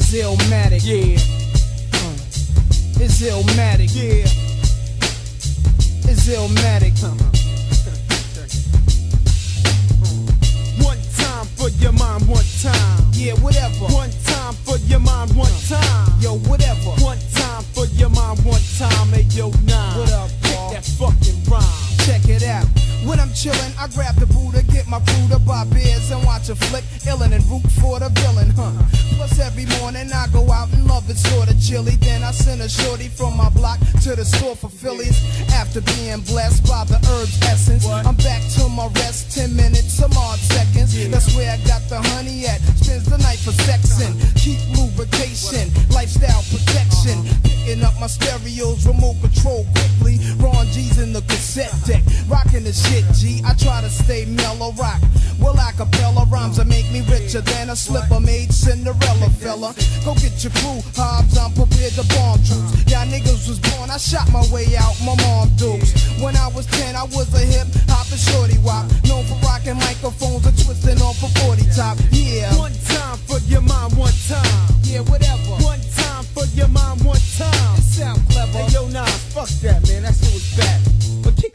It's Illmatic. Yeah, Uh, It's Illmatic. yeah. It's Illmatic. One time for your mind, one time. Yeah, whatever. One time for your mind, one time. Yo, whatever. One time for your mind, one time. Hey, yo, nine. What up, Kick that fucking rhyme. Check it out. When I'm chillin', I grab the Buddha, get my to buy beers and watch a flick, illin' and root for the villain, huh? Plus every morning I go out and love it sorta chilly. Then I send a shorty from my block to the store for Phillies. After being blessed by the herbs essence, What? I'm back to my rest, 10 minutes, some odd seconds. That's where I got the honey at. Spends the night for sexin', keep lubrication, lifestyle protection. Picking up my stereos, remote control quickly. Ron G's in the cassette deck, the shit, G. I try to stay mellow rock. Well, acapella rhymes that make me richer than a slipper made Cinderella fella. Go get your crew, Hobbs, I'm prepared to bomb troops. Y'all niggas was born, I shot my way out, my mom dukes. When I was 10, I was a hip hoppin' shorty wop. Known for rocking microphones and twisting off a 40 top. Yeah, One time for your mind, one time. yeah, whatever. One time for your mind, one time. It sound clever. Hey, yo, nah, fuck that, man. That shit was bad.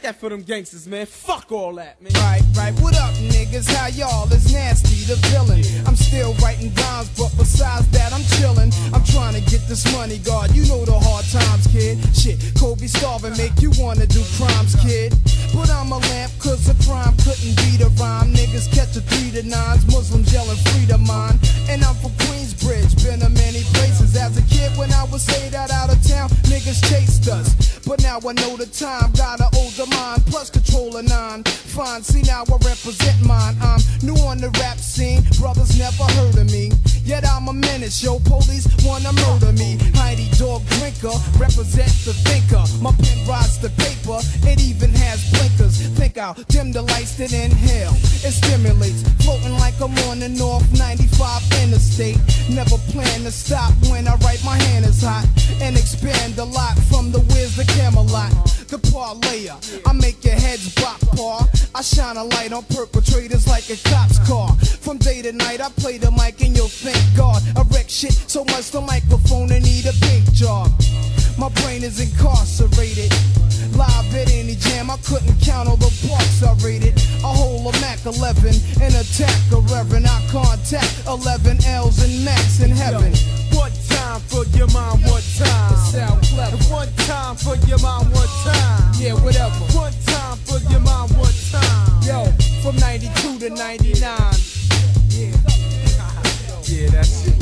That for them gangsters, man. Fuck all that, man. Right, right. What up, niggas? How y'all? It's nasty, the villain. I'm still writing rhymes, but besides that, I'm chillin'. I'm trying to get this money, God. You know the hard times, kid. Shit, Kobe starving make you wanna do crimes, kid. But I'm a lamp, cause a crime couldn't beat a rhyme. Niggas catch a three to nines, Muslims yelling free to mine. And I'm from Queensbridge, been to many places. As a kid, when I was say that out of town, niggas. But now I know the time, got an older mind, plus control nine. Fine, see now I represent mine. I'm new on the rap scene, brothers never heard of me. Yet I'm a menace, yo, police wanna murder me. Heidi dog drinker, represent the thinker. My pen rides the paper, it even has blinkers. Think I'll dim the lights, then inhale. It stimulates, floating like I'm on the North 95 interstate. Never plan to stop when I write my hand is hot. And expand a lot from the whiz to Camelot. The parlayer, I make your heads bop, paw. I shine a light on perpetrators like a cop's car. From day to night, I play the mic and you'll thank God. I wreck shit so much the microphone and need a big job. My brain is incarcerated. Live at any jam, I couldn't count all the parks I rated. A whole of Mac 11 and attack a reverend. I contact 11 L's and Max in heaven time for your mind one time. Sound one time for your mind one time. Yeah, whatever. One time for your mind one time. Yo, from 92 to 99. Yeah. yeah, that's it.